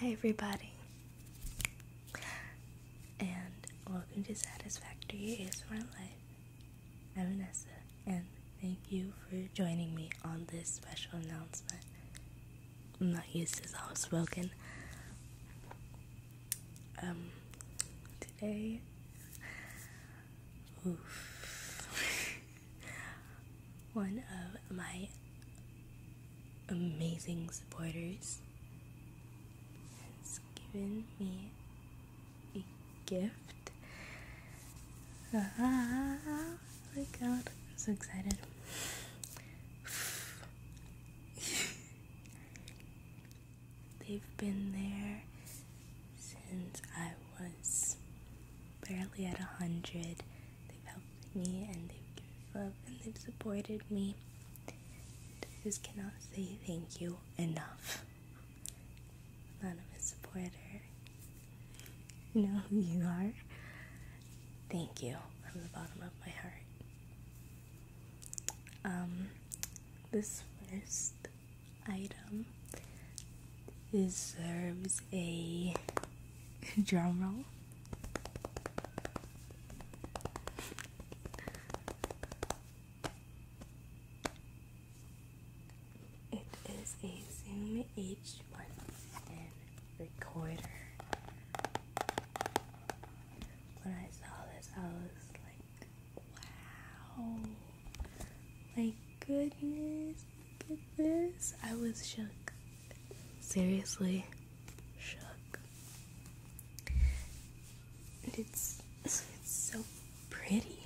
Hi, everybody, and welcome to Satisfactory ASMR Life. I'm Vanessa, and thank you for joining me on this special announcement. I'm not used to soft spoken. Um, today, oof, one of my amazing supporters given me a gift. Ah, oh my god, I'm so excited. They've been there since I was barely at a hundred. They've helped me and they've given love and they've supported me. I just cannot say thank you enough. Anonymous supporter. You know who you are. Thank you from the bottom of my heart. Um, this first item deserves a drum roll. It is a Zoom H1n recorder. When I saw this, I was like, wow. My goodness, look at this. I was shook. Seriously, shook. And it's, it's so pretty.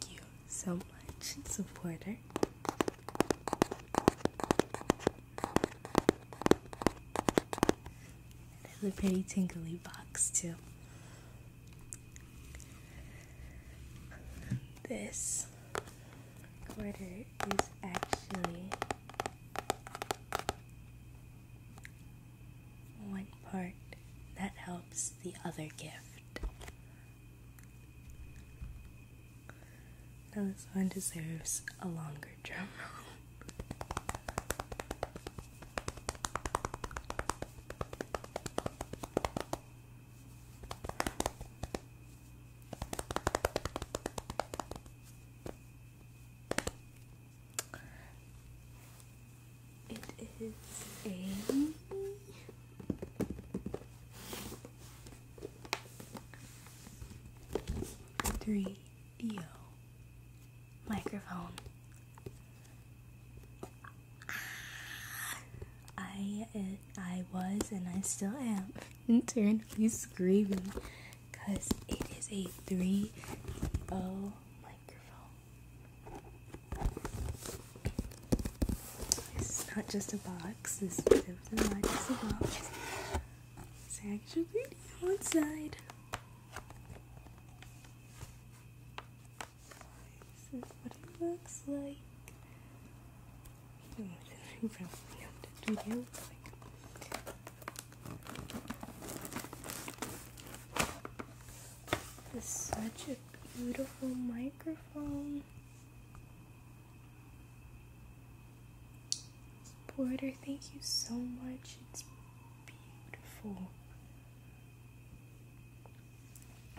Thank you so much, supporter. Has a pretty tinkly box too. This quarter is actually one part that helps the other gift. Now this one deserves a longer drum roll. It is a three microphone. I I was and I still am internally screaming because it is a 3 O microphone. It's not just a box. This is not just a box. It's actually video inside. This is what it looks like. You probably know what the video. This is such a beautiful microphone. Porter, thank you so much. It's beautiful.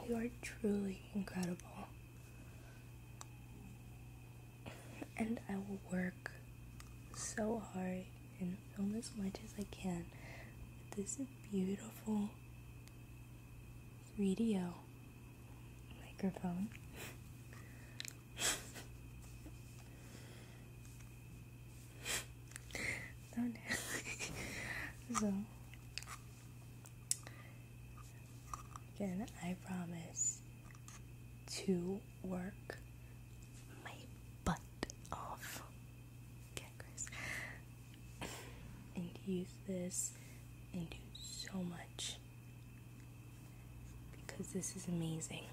You are truly incredible. And I will work so hard and film as much as I can with this beautiful 3Dio microphone. so again I promise to work my butt off. Okay, Chris. And use this and do so much because this is amazing.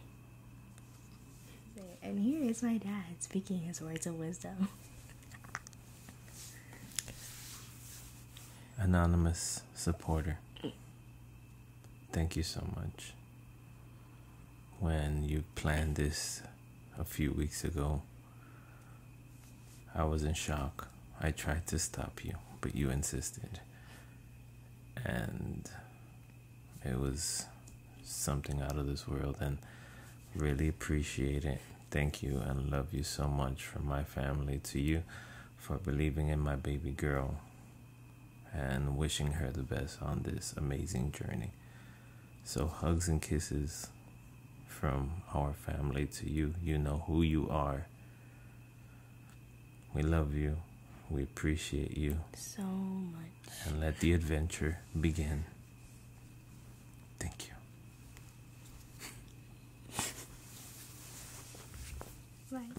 And here is my dad speaking his words of wisdom. Anonymous supporter. Thank you so much. When you planned this a few weeks ago, I was in shock. I tried to stop you, but you insisted. And it was something out of this world and really appreciate it. Thank you and love you so much from my family to you for believing in my baby girl and wishing her the best on this amazing journey. So, hugs and kisses from our family to you. You know who you are. We love you. We appreciate you. So much. And let the adventure begin. Thank you. Bye.